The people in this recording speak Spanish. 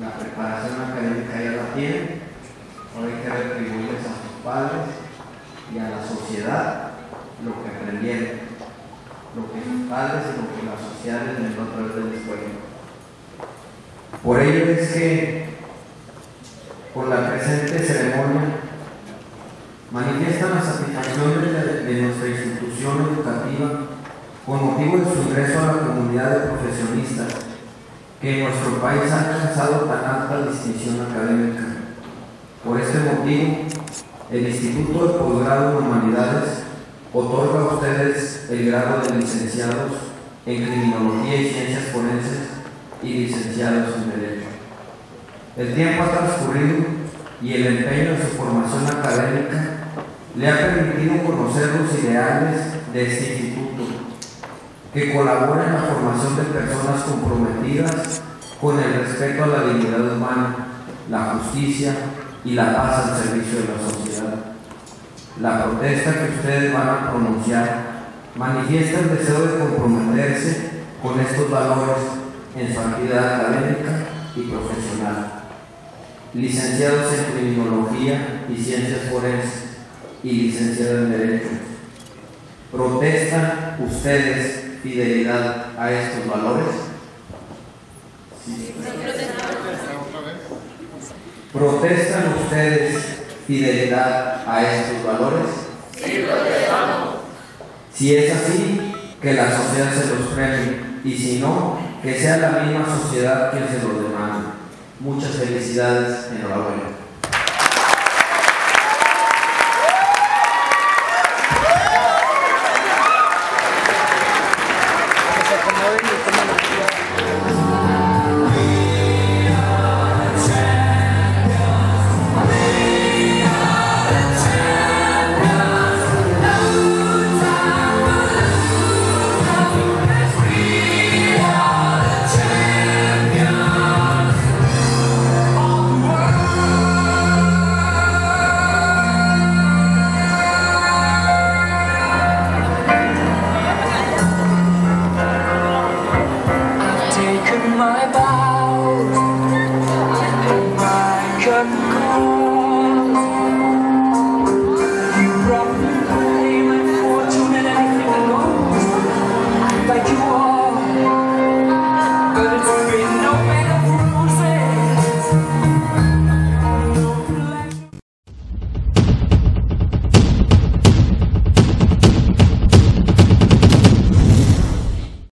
la preparación académica ya la tienen, ahora hay que retribuirles a sus padres y a la sociedad lo que aprendieron, lo que sus padres y lo que la sociedad les dio a través de la. Por ello es que con la presente ceremonia manifiesta la satisfacción de, de, nuestra institución educativa con motivo de su ingreso a la comunidad de profesionistas que en nuestro país ha alcanzado tan alta distinción académica. Por este motivo, el Instituto de Posgrado en Humanidades otorga a ustedes el grado de licenciados en Criminología y Ciencias Forenses y licenciados en Derecho. El tiempo ha transcurrido y el empeño en su formación académica le ha permitido conocer los ideales de este instituto, que colabora en la formación de personas comprometidas con el respeto a la dignidad humana, la justicia y la paz al servicio de la sociedad. La protesta que ustedes van a pronunciar manifiesta el deseo de comprometerse con estos valores en su actividad académica y profesional. Licenciados en Criminología y Ciencias Forenses y licenciados en Derecho, ¿protestan ustedes fidelidad a estos valores? Sí. ¿Protestan ustedes fidelidad a estos valores? Sí, protestamos. Si es así, que la sociedad se los premie y si no, que sea la misma sociedad quien se los demande. Muchas felicidades, enhorabuena. my body.